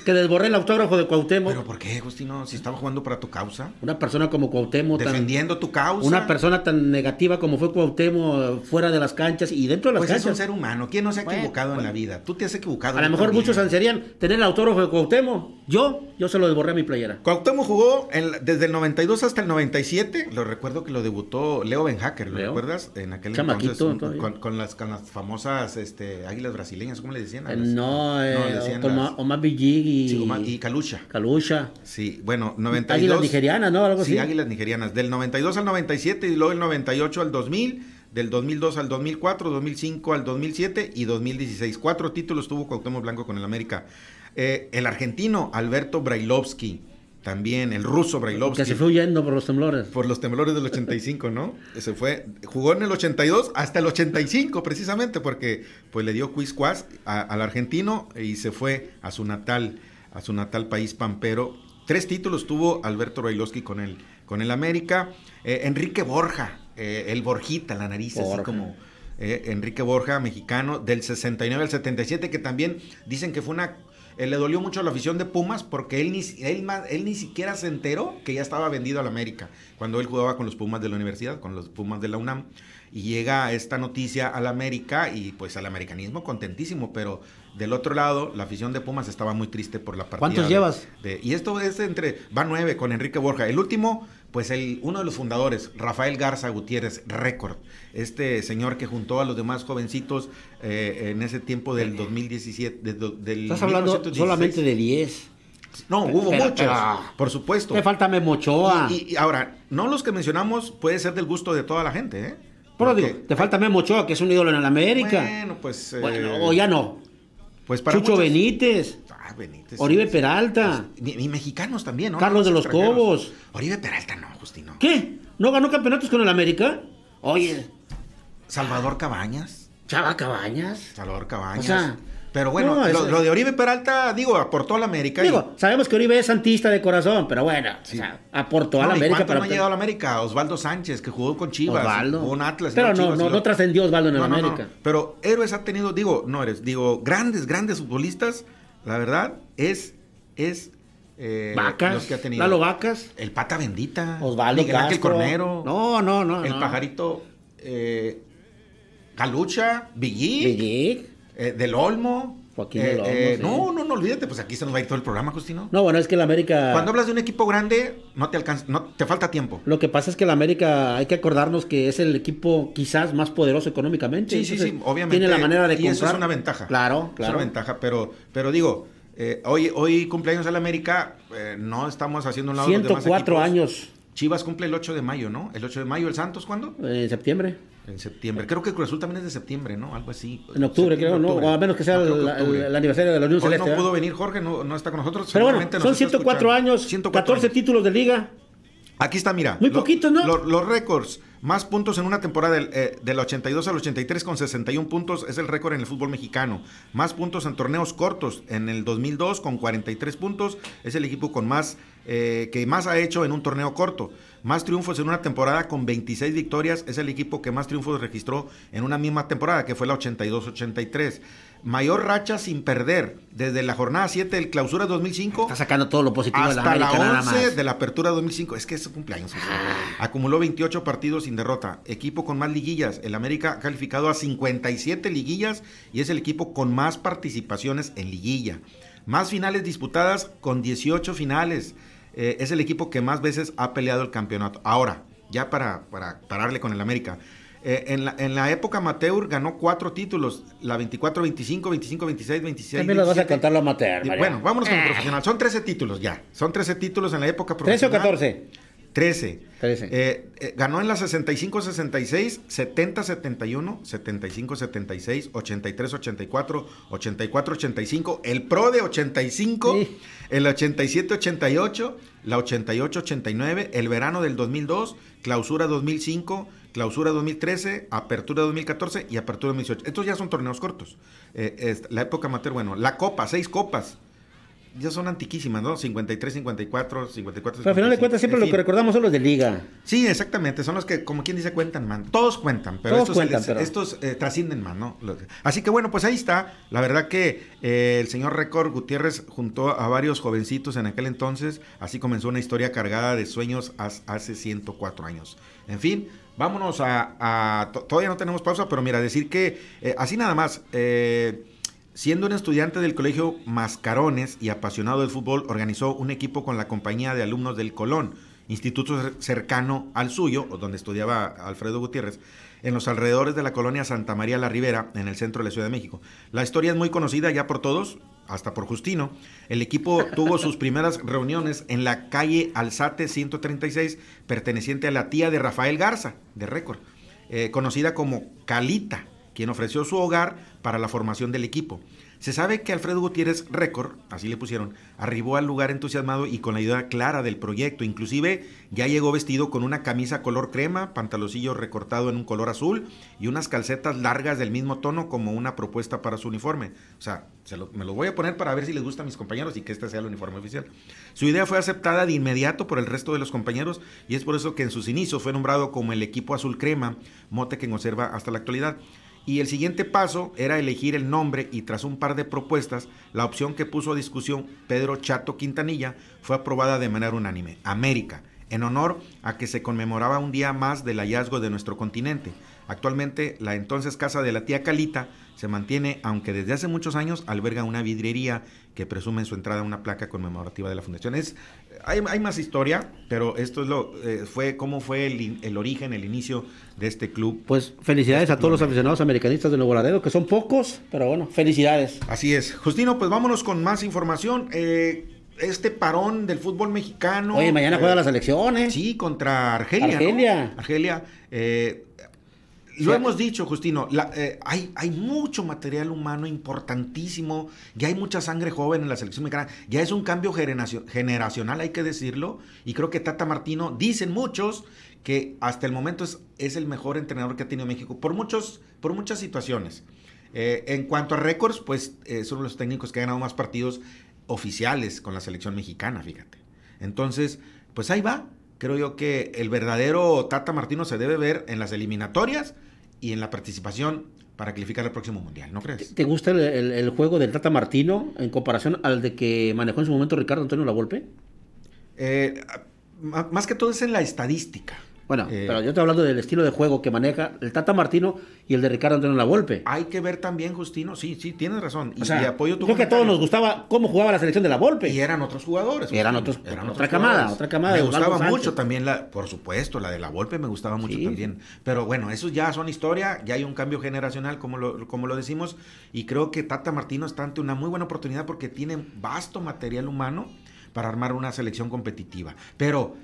que desborré el autógrafo de Cuauhtémoc. ¿Pero por qué, Agustino? Si estaba jugando para tu causa. Una persona como Cuauhtémoc. tan- Defendiendo tu causa. Una persona tan negativa como fue Cuauhtémoc eh, fuera de las canchas y dentro de las Pues es un canchas. ser humano. ¿Quién no se ha Bueno, equivocado en bueno. la vida? Tú te has equivocado. A lo mejor también. muchos ansiarían tener el autógrafo de Cuauhtémoc. Yo, yo se lo desborré a mi playera. Cuauhtémoc jugó en- desde el 92 hasta el 97. Lo recuerdo que lo debutó Leo Benhacker, ¿lo Leo. recuerdas? En aquel Chamaquito entonces, un- todavía. con, con las, con las famosas este, águilas brasileñas, ¿cómo le decían? A las- No, eh, le decían Omar, las- Omar y, Sí, Omar- y Calucha. Calucha. Sí, bueno, 92. Águilas nigerianas, ¿no? Algo sí, así. águilas nigerianas. Del 92 al 97 y luego del 98 al 2000, del 2002 al 2004, 2005 al 2007 y 2016. Cuatro títulos tuvo Cuauhtémoc Blanco con el América. Eh, el argentino Alberto Brailovsky, también el ruso Brailovsky. Que se fue huyendo por los temblores. Por los temblores del 85, ¿no? Se fue, jugó en el 82 hasta el 85 precisamente porque pues le dio quiz quas a- al argentino y se fue a su natal, a su natal país pampero. Tres títulos tuvo Alberto Brailovsky con el, con el América. Eh, Enrique Borja, eh, el Borjita, la nariz así Borja. como eh, Enrique Borja, mexicano, del 69 al 77, que también dicen que fue una... le dolió mucho la afición de Pumas porque él ni, él ni siquiera se enteró que ya estaba vendido al América cuando él jugaba con los Pumas de la universidad, con los Pumas de la UNAM. Y llega esta noticia al América y pues al americanismo contentísimo, pero del otro lado la afición de Pumas estaba muy triste por la partida. ¿Cuántos de- llevas? de- y esto es entre, va nueve con Enrique Borja. El último, pues el, uno de los fundadores, Rafael Garza Gutiérrez, récord. Este señor que juntó a los demás jovencitos eh, en ese tiempo del 2017. de- do- del Estás hablando 1916. solamente de 10. No, hubo Pero- muchos, pero- por supuesto. Te falta Memo Ochoa. Y, y ahora, no los que mencionamos puede ser del gusto de toda la gente, ¿eh? Pero digo, te falta Memo Ochoa, que es un ídolo en el América. Bueno, pues... eh, Bueno, o ya no. Pues para Chucho muchos- Benítez. Ah, Benítez, Oribe sí, Peralta. Y, y mexicanos también, ¿no? Carlos de los. Cobos. Oribe Peralta no, Justino. ¿Qué? ¿No ganó campeonatos con el América? Oye, Salvador Cabañas. Chava Cabañas. Salvador Cabañas. O sea, pero bueno, no, lo, es- lo de Oribe Peralta, digo, aportó a la América. y- Digo, sabemos que Oribe es santista de corazón, pero bueno, o sea, aportó a No, la ¿y América para... no han llegado a la América? Osvaldo Sánchez, que jugó con Chivas. Osvaldo. Jugó en Atlas. Pero no, Chivas, no, lo- no trascendió Osvaldo en el. América. Pero héroes ha tenido, digo, no eres, digo, grandes, grandes futbolistas, la verdad, es, es eh, Vacas, los que ha tenido. Lalo Vacas. El Pata Bendita. Osvaldo Miguel Ángel. Cornero. No, no, no. El no. pajarito eh, Galucha, Villig, Villig. Eh, Del Olmo. Joaquín eh, del Olmo, eh, sí. No, no, no olvídate, pues aquí se nos va a ir todo el programa, Justino. No, bueno, es que el América... Cuando hablas de un equipo grande, no te alcanza, no te falta tiempo. Lo que pasa es que el América, hay que acordarnos que es el equipo quizás más poderoso económicamente. Sí, sí, Entonces, sí, obviamente. Tiene la manera de y comprar. eso es una ventaja. Claro, Es claro. una ventaja, pero, pero digo, eh, hoy, hoy cumpleaños del América, eh, no estamos haciendo un lado los demás 104 equipos. años Chivas cumple el 8 de mayo, ¿no? El 8 de mayo, ¿el Santos cuándo? eh, en septiembre. En septiembre. Creo que Cruz Azul también es de septiembre, ¿no? Algo así. En octubre, creo, ¿no? octubre. O a menos que sea No, el, el- el aniversario de la Unión Hoy Celeste. no ¿verdad? pudo venir Jorge, no, no está con nosotros. Pero bueno, son está 104 escuchando. años, 104 14 años. títulos de liga. Aquí está, mira. Muy lo- poquitos, ¿no? lo- los récords. Más puntos en una temporada del, eh, del 82 al 83 con 61 puntos es el récord en el fútbol mexicano. Más puntos en torneos cortos. En el 2002 con 43 puntos es el equipo con más eh, que más ha hecho en un torneo corto. más triunfos en una temporada con 26 victorias. Es el equipo que más triunfos registró en una misma temporada, que fue la 82-83. Mayor racha sin perder desde la jornada 7 del clausura 2005. Está sacando todo lo positivo de la Hasta América la nada 11 más. de la apertura 2005. Es que es su cumpleaños. José. Acumuló 28 partidos sin derrota. Equipo con más liguillas. El América ha calificado a 57 liguillas y es el equipo con más participaciones en liguilla. Más finales disputadas con 18 finales. Eh, es el equipo que más veces ha peleado el campeonato. Ahora, ya para, para pararle con el América. Eh, en, la, en la época amateur ganó cuatro títulos, la 24-25, 25-26, 26. También los vas a 27. contar lo amateur, Y. Bueno, vámonos con el Eh. profesional. Son 13 títulos ya. Son 13 títulos en la época ¿13 o profesional. 14? 13. 13. Eh, eh, ganó en la 65-66, 70-71, 75-76, 83-84, 84-85, el Pro de 85, el 87-88, la 88-89, el verano del 2002, clausura 2005, clausura 2013, apertura 2014 y apertura 2018. Estos ya son torneos cortos. Eh, es- la época amateur, bueno, la copa, seis copas. Ya son antiquísimas, ¿no? 53, 54, 54, Pero al final de 55. cuentas siempre En lo que recordamos son los de liga. Sí, exactamente. Son los que, como quien dice, cuentan, man. Todos cuentan, pero Todos estos, cuentan, les- pero- estos eh, trascienden más, ¿no? Así que bueno, pues ahí está. La verdad que eh, el señor Récord Gutiérrez juntó a varios jovencitos en aquel entonces. Así comenzó una historia cargada de sueños hace 104 años. En fin, vámonos a... a- to- todavía no tenemos pausa, pero mira, decir que eh, así nada más... eh, Siendo un estudiante del colegio Mascarones y apasionado del fútbol, organizó un equipo con la compañía de alumnos del Colón, instituto cer- cercano al suyo, donde estudiaba Alfredo Gutiérrez, en los alrededores de la colonia Santa María la Ribera, en el centro de la Ciudad de México. La historia es muy conocida ya por todos, hasta por Justino. El equipo tuvo sus primeras reuniones en la calle Alzate 136, perteneciente a la tía de Rafael Garza, de Récord, eh, conocida como Calita quien ofreció su hogar para la formación del equipo. Se sabe que Alfredo Gutiérrez Récord, así le pusieron, arribó al lugar entusiasmado y con la idea clara del proyecto. Inclusive ya llegó vestido con una camisa color crema, pantaloncillo recortado en un color azul y unas calcetas largas del mismo tono como una propuesta para su uniforme. O sea, se lo- me lo voy a poner para ver si les gusta a mis compañeros y que este sea el uniforme oficial. Su idea fue aceptada de inmediato por el resto de los compañeros y es por eso que en sus inicios fue nombrado como el equipo azul crema, mote que conserva hasta la actualidad. Y el siguiente paso era elegir el nombre y tras un par de propuestas, la opción que puso a discusión Pedro Chato Quintanilla fue aprobada de manera unánime, América, en honor a que se conmemoraba un día más del hallazgo de nuestro continente. Actualmente, la entonces casa de la tía Calita se mantiene, aunque desde hace muchos años alberga una vidriería que presume en su entrada una placa conmemorativa de la fundación. Es, hay, hay más historia, pero esto es lo, eh, fue cómo fue el origen, el inicio de este club. Pues felicidades a todos los aficionados americanistas de Nuevo Laredo, que son pocos, pero bueno, felicidades. Así es. Justino, pues vámonos con más información. Eh, este parón del fútbol mexicano. Oye, mañana eh, juega la selección, ¿eh? Sí, contra Argelia. ¿no? Argelia. Argelia. eh, lo Sí. hemos dicho, Justino, la- eh, hay, hay mucho material humano importantísimo, ya hay mucha sangre joven en la selección mexicana, ya es un cambio generacio- generacional, hay que decirlo, y creo que Tata Martino, dicen muchos, que hasta el momento es, es el mejor entrenador que ha tenido México, por, muchos, por muchas situaciones. Eh, en cuanto a récords, pues eh, son los técnicos que han ganado más partidos oficiales con la selección mexicana, fíjate. Entonces, pues ahí va. Creo yo que el verdadero Tata Martino se debe ver en las eliminatorias y en la participación para calificar al próximo mundial, ¿no crees? ¿Te gusta el, el- el juego del Tata Martino en comparación al de que manejó en su momento Ricardo Antonio Lavolpe? Eh, más que todo es en la estadística. Bueno, Eh, pero yo estoy hablando del estilo de juego que maneja el Tata Martino y el de Ricardo Antonio Lavolpe. Hay que ver también, Justino, sí, sí, tienes razón. Y, O sea, y apoyo tu creo que a todos nos gustaba cómo jugaba la selección de la Volpe. Y eran otros jugadores. Eran otros- eran otra otros camada, jugadores. otra camada Me gustaba Sánchez. mucho también, la, por supuesto, la de la Volpe me gustaba mucho Sí. también. Pero bueno, esos ya son historia, ya hay un cambio generacional, como lo, como lo decimos, y creo que Tata Martino está ante una muy buena oportunidad porque tiene vasto material humano para armar una selección competitiva. Pero,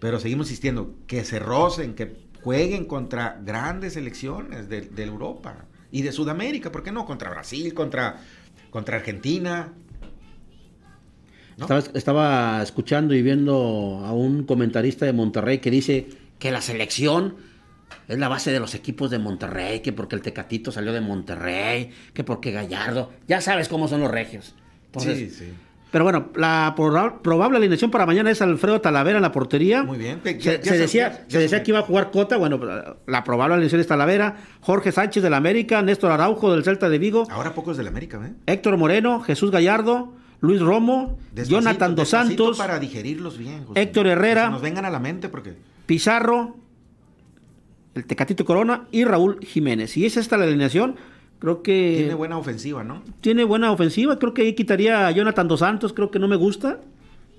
pero seguimos insistiendo, que se rocen, que jueguen contra grandes selecciones de, de Europa y de Sudamérica, ¿por qué no? Contra Brasil, contra, contra Argentina. ¿no? Estaba, estaba escuchando y viendo a un comentarista de Monterrey que dice que la selección es la base de los equipos de Monterrey, que porque el Tecatito salió de Monterrey, que porque Gallardo, ya sabes cómo son los regios. Entonces, sí, sí. Pero bueno, la proba- probable alineación para mañana es Alfredo Talavera en la portería. Muy bien. Ya- Se, ya se decía, ya- se decía que iba a jugar Cota, bueno, la probable alineación es Talavera, Jorge Sánchez del América, Néstor Araujo del Celta de Vigo, Ahora pocos del América, ¿eh? Héctor Moreno, Jesús Gallardo, Luis Romo, Despacito, Jonathan Dos Santos, para digerirlos bien. José. Héctor Herrera. Que nos vengan a la mente porque Pizarro, el Tecatito Corona y Raúl Jiménez. Y es esta la alineación. Creo que tiene buena ofensiva, ¿no? tiene buena ofensiva. Creo que ahí quitaría a Jonathan Dos Santos. Creo que no me gusta.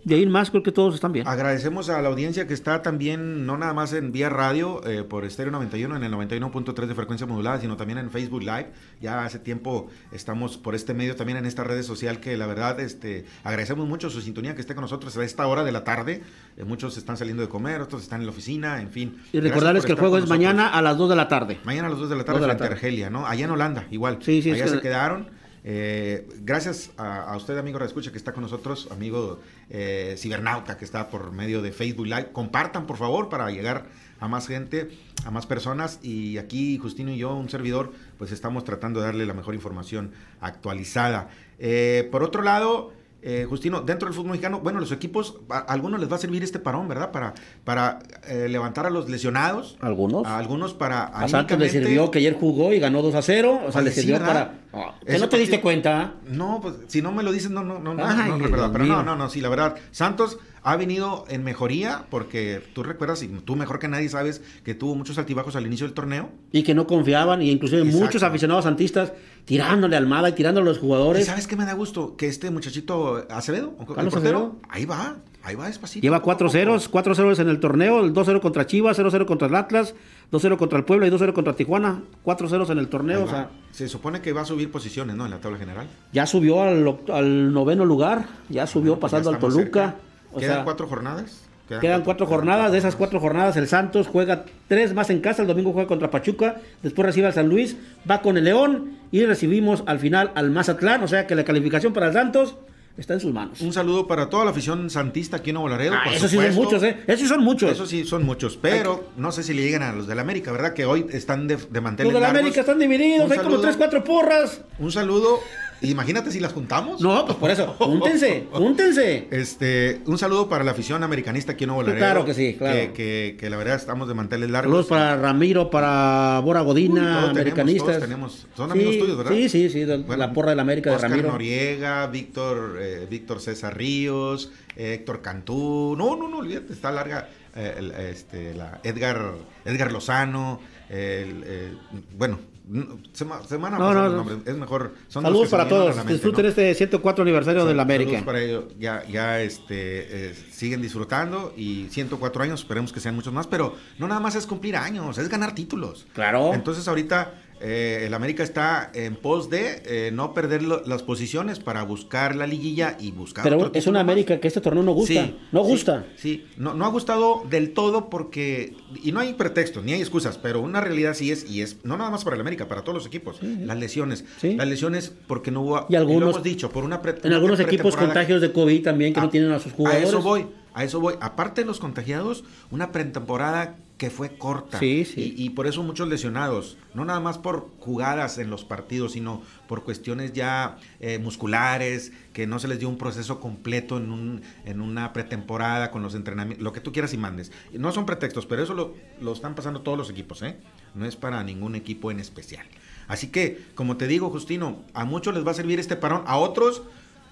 De ahí más, creo que todos están bien. Agradecemos a la audiencia que está también, no nada más en vía radio, eh, por Estéreo 91, en el 91.3 de frecuencia modulada, sino también en Facebook Live. Ya hace tiempo estamos por este medio, también en esta red social, que la verdad este, agradecemos mucho su sintonía que esté con nosotros a esta hora de la tarde. Eh, muchos están saliendo de comer, otros están en la oficina, en fin. Y recordarles que el juego es nosotros. mañana a las 2 de la tarde. Mañana a las 2 de la tarde de la a. Argelia, ¿no? Allá en Holanda, igual. Sí, sí, es Allá que- se quedaron. Eh, gracias a, a usted, amigo Escucha, que está con nosotros, amigo eh, cibernauta que está por medio de Facebook Live. Compartan, por favor, para llegar a más gente, a más personas. Y aquí, Justino y yo, un servidor, pues estamos tratando de darle la mejor información actualizada. Eh, por otro lado, eh, Justino, dentro del fútbol mexicano, bueno, los equipos, a, algunos les va a servir este parón, ¿verdad? Para, para eh, levantar a los lesionados. Algunos. A algunos para... A Santos le sirvió que ayer jugó y ganó 2 a 0. O sea, le sirvió para. Oh, ¿Que Ese no te diste cuenta? No, pues si no me lo dices, no, no, no, no, Ay, no recuerdo. Dios Pero no, no, no, sí, la verdad. Santos ha venido en mejoría porque tú recuerdas, y tú mejor que nadie sabes, que tuvo muchos altibajos al inicio del torneo. Y que no confiaban, y inclusive Exacto. muchos aficionados santistas tirándole a Almada y tirándole a los ¿Y jugadores. sabes qué me da gusto? Que este muchachito Acevedo, el portero, ahí va, ahí va despacito. Lleva poco a 4 poco. ceros, 4 ceros en el torneo, el 2-0 contra Chivas, 0-0 contra el Atlas, 2-0 contra el Puebla y 2-0 contra Tijuana, 4 ceros en el torneo, o sea, Se supone que va a subir posiciones, ¿no? En la tabla general. ya subió al, al noveno lugar, ya subió ya pasando al Toluca. cerca. O ¿Quedan sea, cuatro jornadas? Quedan cuatro jornadas, de esas cuatro jornadas el Santos juega tres más en casa, el domingo juega contra Pachuca, después recibe al San Luis, va con el León y recibimos al final al Mazatlán, o sea que la calificación para el Santos está en sus manos. Un saludo para toda la afición santista aquí en Nuevo Laredo. Ah, esos sí son muchos, ¿eh? Esos sí son muchos. Esos sí son muchos, pero no sé si le llegan a los del América, ¿verdad? Que hoy están de, de manteles Los de la largos. América están divididos, Un hay como tres, cuatro porras. Un saludo. Imagínate si las juntamos. No, pues por eso, júntense, júntense. Este, un saludo para la afición americanista aquí en Nuevo Laredo. claro que sí, claro. Que, que- que la verdad estamos de manteles largos. Saludos para Ramiro, para Bora Uy, Godina, todos tenemos, americanistas. todos tenemos. Son Sí, amigos tuyos, ¿verdad? Sí, sí, sí, Bueno, la porra de la América de Ramiro. Noriega, Víctor, eh, Víctor César Ríos, eh, Héctor Cantú. No, no, no, olvídate, está larga. eh, el- este, la Edgar, Edgar Lozano. el, eh, bueno, n- se, ma- se van a No, no. Es mejor. son Saludos para todos. mente, Disfruten este 104 aniversario de la Saludos América. para ellos. Ya, ya este, eh, siguen disfrutando y 104 años, esperemos que sean muchos más, pero no nada más es cumplir años, es ganar títulos. Claro. Entonces ahorita eh, el América está en pos de eh, no perder lo- las posiciones para buscar la liguilla y buscar Pero otro es una. América que este torneo no gusta. Sí, no sí, gusta. Sí, no, no ha gustado del todo porque, y no hay pretextos, ni hay excusas, pero una realidad sí es, y es, no nada más para el América, para todos los equipos, las lesiones. Las lesiones porque no hubo, Y algunos- lo hemos dicho, por una pre- En una algunos equipos contagios de COVID también que Ah, no tienen a sus A jugadores. eso voy, a eso voy. Aparte de los contagiados, una pretemporada que fue corta. Sí, sí. Y, y por eso muchos lesionados. No nada más por jugadas en los partidos, sino por cuestiones ya eh, musculares, que no se les dio un proceso completo en, un, en una pretemporada con los entrenamientos, lo que tú quieras y mandes. No son pretextos, pero eso lo, lo están pasando todos los equipos, ¿eh? No es para ningún equipo en especial. Así que, como te digo, Justino, a muchos les va a servir este parón, a otros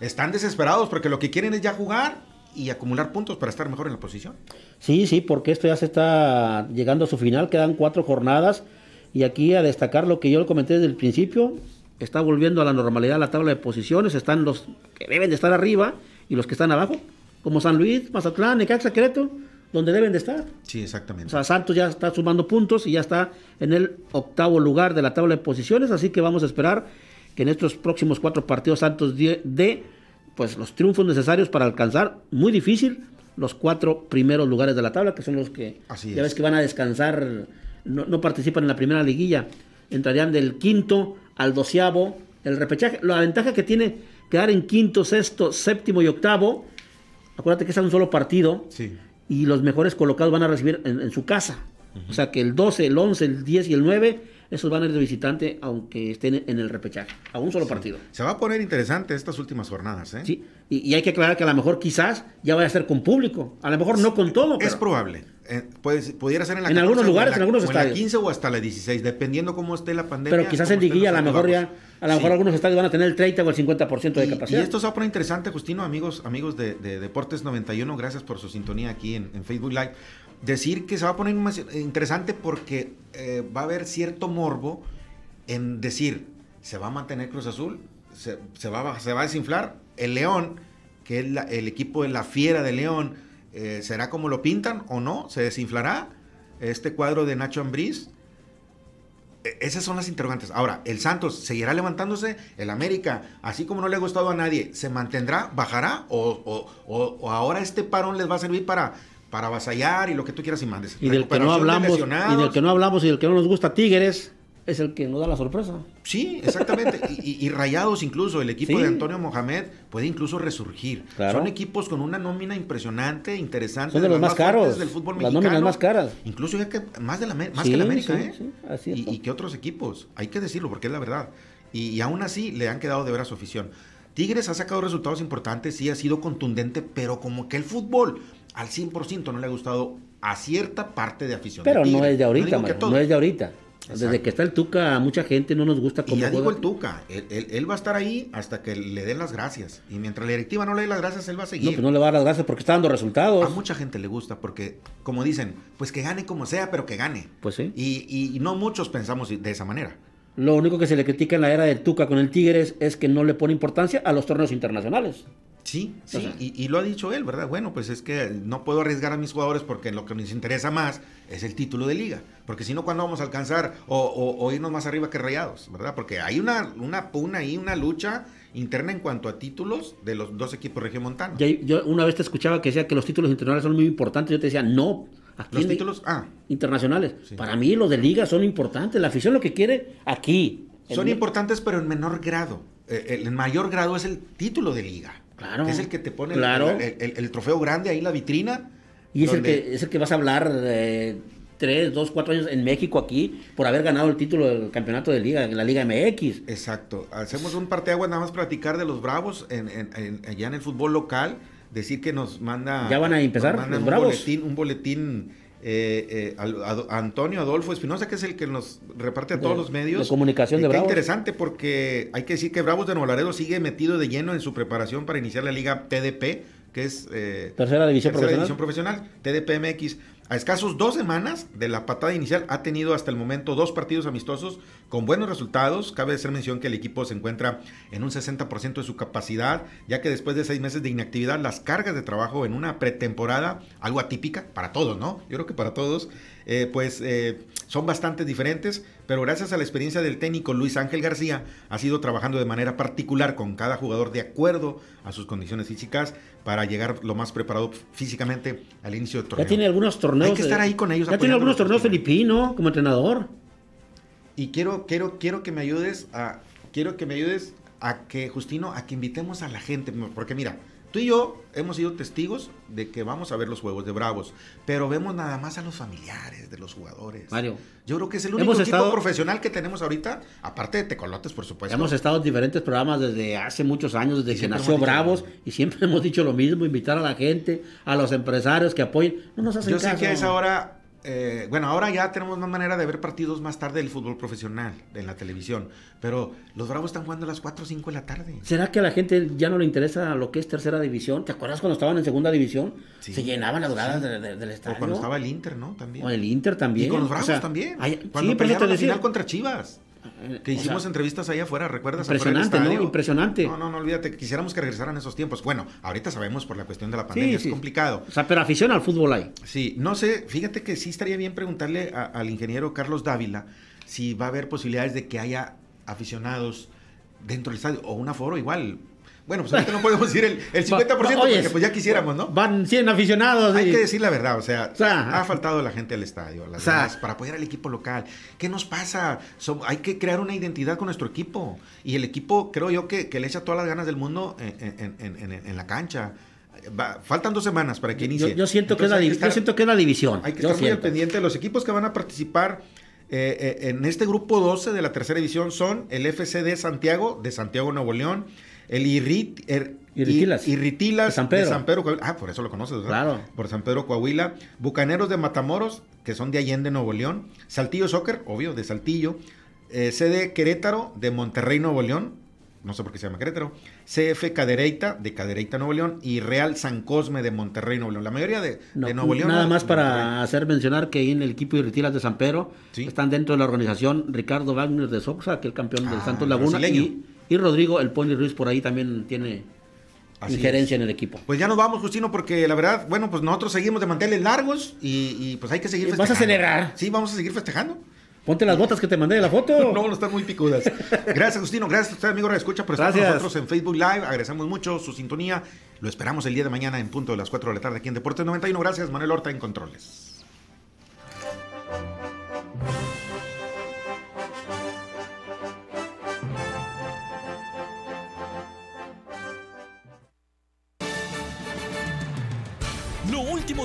están desesperados porque lo que quieren es ya jugar y acumular puntos para estar mejor en la posición. Sí, sí, porque esto ya se está llegando a su final, quedan cuatro jornadas y aquí a destacar lo que yo comenté desde el principio, está volviendo a la normalidad la tabla de posiciones, están los que deben de estar arriba y los que están abajo, como San Luis, Mazatlán, Necaxa, Querétaro, donde deben de estar. Sí, exactamente. O sea, Santos ya está sumando puntos y ya está en el octavo lugar de la tabla de posiciones, así que vamos a esperar que en estos próximos cuatro partidos Santos dé, pues los triunfos necesarios para alcanzar, muy difícil, los cuatro primeros lugares de la tabla, que son los que Así ya es. ves que van a descansar, no, no participan en la primera liguilla, entrarían del quinto al doceavo, el repechaje, la ventaja que tiene quedar en quinto, sexto, séptimo y octavo, acuérdate que es un solo partido, Sí. y los mejores colocados van a recibir en, en su casa. O sea que el 12, el 11, el 10 y el 9 esos ir de visitante aunque estén en el repechaje, a un solo partido. Se va a poner interesante estas últimas jornadas, ¿eh? Sí, y, y hay que aclarar que a lo mejor quizás ya vaya a ser con público, a lo mejor no con todo. Es probable. Eh, puede- pudiera ser en la En algunos 14 o lugares, la- en algunos o la estadios. 15 o hasta la 16, dependiendo cómo esté la pandemia. Pero quizás en liguilla a lo mejor ya, a lo mejor Sí. algunos estadios van a tener el 30 o el 50% de Y- capacidad. Y esto se va a poner interesante, Justino, amigos, amigos de, de Deportes 91, gracias por su sintonía aquí en, en Facebook Live. Decir que se va a poner más interesante porque eh, va a haber cierto morbo en decir, ¿se va a mantener Cruz Azul? ¿Se, va, se va a desinflar? El León, que es el equipo de la fiera de León, eh, ¿será como lo pintan o no? ¿Se desinflará? Este cuadro de Nacho Ambriz. E- Esas son las interrogantes. Ahora, el Santos seguirá levantándose, el América, así como no le ha gustado a nadie, ¿se mantendrá, bajará? ¿O, o- o- o ahora este parón les va a servir para, para avasallar y lo que tú quieras y mandes? y del que no Recuperación de hablamos, y del que no hablamos y del que no nos gusta Tigres, es el que nos da la sorpresa. Sí, exactamente. y, y- y Rayados incluso, el equipo Sí. de Antonio Mohamed puede incluso resurgir. Claro. Son equipos con una nómina impresionante, interesante. Son de los más caros, del fútbol las mexicano. nóminas más caras. Incluso ya que más, de la, más Sí, que la América, sí, ¿eh? así y, y que otros equipos. Hay que decirlo porque es la verdad. Y, y aún así le han quedado de ver a su afición. Tigres ha sacado resultados importantes, sí ha sido contundente, pero como que el fútbol al 100% no le ha gustado a cierta parte de afición. Pero de no es de ahorita, digo Mario, todos. no es de ahorita. Desde que está el Tuca, a mucha gente no nos gusta Y cómo ya juega. el Tuca, él, él- él va a estar ahí hasta que le den las gracias. Y mientras la directiva no le dé las gracias, él va a No, seguir. pues no le va a dar las gracias porque está dando resultados. A mucha gente le gusta porque, como dicen, pues que gane como sea, pero que gane. Pues sí. Y, y- y no muchos pensamos de esa manera. Lo único que se le critica en la era del Tuca con el Tigres es que no le pone importancia a los torneos internacionales. Sí, sí, O sea. y, y lo ha dicho él, ¿verdad? Bueno, pues es que no puedo arriesgar a mis jugadores porque lo que nos interesa más es el título de liga. Porque si no, ¿cuándo vamos a alcanzar o, o- o irnos más arriba que rayados, ¿verdad? Porque hay una, una pugna ahí, una lucha interna en cuanto a títulos de los dos equipos regiomontanos. Ya- Yo una vez te escuchaba que decía que los títulos internacionales son muy importantes. Yo te decía, no. Aquí Los títulos, ah, internacionales. Sí. Para mí los de liga son importantes. La afición lo que quiere aquí. son importantes, pero en menor grado. Eh, el, mayor grado es el título de liga. Claro. Que es el que te pone el- Claro. el, trofeo grande ahí, la vitrina. Y es el, que, es el que vas a hablar eh, tres, dos, cuatro años en México aquí por haber ganado el título del campeonato de liga, en la Liga MX. Exacto. Hacemos un parteaguas nada más platicar de los Bravos en, en- en- allá en el fútbol local. Decir que nos manda. ¿Ya van a empezar nos los un Bravos? Boletín, un boletín. eh, eh, al- a, a Antonio Adolfo Espinosa, que es el que nos reparte a todos De- los medios. de comunicación de Eh, qué Bravos. interesante porque hay que decir que Bravos de Nuevo Laredo sigue metido de lleno en su preparación para iniciar la liga TDP, que es eh, Tercera división tercera profesional. división profesional, TDPMX. A escasos dos semanas de la patada inicial ha tenido hasta el momento dos partidos amistosos con buenos resultados. Cabe hacer mención que el equipo se encuentra en un 60% de su capacidad, ya que después de seis meses de inactividad, las cargas de trabajo en una pretemporada, algo atípica para todos, ¿no? Yo creo que para todos, eh, pues eh, son bastante diferentes, pero gracias a la experiencia del técnico Luis Ángel García, ha sido trabajando de manera particular con cada jugador de acuerdo a sus condiciones físicas para llegar lo más preparado físicamente al inicio del torneo. Ya tiene algunos torneos. Hay que estar ahí con ellos. Ya tiene algunos torneos filipino como entrenador. Y quiero, quiero, quiero que me ayudes a, quiero que me ayudes a que, Justino, a que invitemos a la gente, porque mira, tú y yo hemos sido testigos de que vamos a ver los juegos de Bravos, pero vemos nada más a los familiares de los jugadores. Mario. Yo creo que es el único equipo estado- profesional que tenemos ahorita, aparte de Tecolotes, por supuesto. Hemos estado en diferentes programas desde hace muchos años, desde que nació Bravos, y siempre hemos dicho lo mismo, invitar a la gente, a los empresarios que apoyen. No nos hacen Yo sé que a esa hora, eh, bueno, ahora ya tenemos más manera de ver partidos más tarde del fútbol profesional, en la televisión, pero los Bravos están jugando a las 4 o 5 de la tarde. ¿Será que a la gente ya no le interesa lo que es tercera división? ¿Te acuerdas cuando estaban en segunda división? Sí. Se llenaban las gradas Sí. de- de- del O estadio. cuando estaba el Inter, ¿no? También. O el Inter también. Y con los o Bravos sea, también. hay- Cuando sí, pero pelearon la final contra Chivas. Que o hicimos sea, entrevistas allá afuera, ¿recuerdas? Impresionante, ¿no? Impresionante. No, no, no olvídate. Quisiéramos que regresaran esos tiempos. Bueno, ahorita sabemos por la cuestión de la pandemia, Sí, es sí. complicado. O sea, pero afición al fútbol hay. Sí, no sé, fíjate que sí estaría bien preguntarle a- al ingeniero Carlos Dávila si va a haber posibilidades de que haya aficionados dentro del estadio o un aforo igual. Bueno, pues ahorita no podemos decir el, el 50% Oye, porque pues ya quisiéramos, ¿no? Van 100 aficionados. Hay que decir la verdad, o sea, O sea, ha faltado la gente al estadio, las o sea, para apoyar al equipo local. ¿Qué nos pasa? So- hay que crear una identidad con nuestro equipo. Y el equipo, creo yo, que, que le echa todas las ganas del mundo en, en- en- en- en la cancha. Va- faltan dos semanas para que inicie. yo, yo siento que es la, estar- yo siento que es la división. hay que Yo estar muy siento. pendiente de los equipos que van a participar. Eh, eh, en este grupo 12 de la tercera división son el FC de Santiago, de Santiago, Nuevo León, el Irrit, er- Irritilas. Irritilas De San Pedro. Coahuila. Ah, por eso lo conoces, ¿verdad? Claro. Por San Pedro, Coahuila. Bucaneros de Matamoros, que son de Allende, Nuevo León. Saltillo Soccer, obvio, de Saltillo. Eh, CD Querétaro, de Monterrey, Nuevo León. No sé por qué se llama Querétaro. CF Cadereyta, de Cadereyta, Nuevo León. Y Real San Cosme, de Monterrey, Nuevo León. La mayoría de, No, de Nuevo León. Nada más para Monterrey. hacer mencionar que ahí en el equipo de Retilas de San Pedro están dentro de la organización Ricardo Wagner de Soxa, que es el campeón del Ah, Santos Laguna, brasileño. y, y Rodrigo El Pony Ruiz por ahí también tiene Así injerencia en el equipo. Pues ya nos vamos, Justino, porque la verdad, bueno, pues nosotros seguimos de manteles largos y, y, pues hay que seguir ¿Vas a festejando. celebrar? Sí, vamos a seguir festejando. Ponte las botas que te mandé de la foto. No, no están muy picudas. Gracias, Justino. Gracias a usted, amigo, que escucha por estar con Gracias. nosotros en Facebook Live. Agradecemos mucho su sintonía. Lo esperamos el día de mañana en punto de las 4 de la tarde aquí en Deportes 91. Gracias, Manuel Horta en Controles.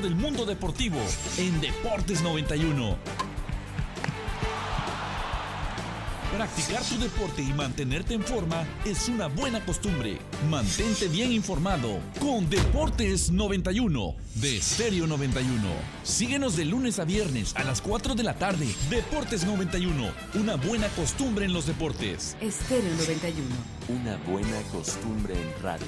Del mundo deportivo en Deportes 91. Practicar tu deporte y mantenerte en forma es una buena costumbre. Mantente bien informado con Deportes 91 de Stereo 91. Síguenos de lunes a viernes a las 4 de la tarde. Deportes 91, una buena costumbre en los deportes. Estéreo 91. Una buena costumbre en radio.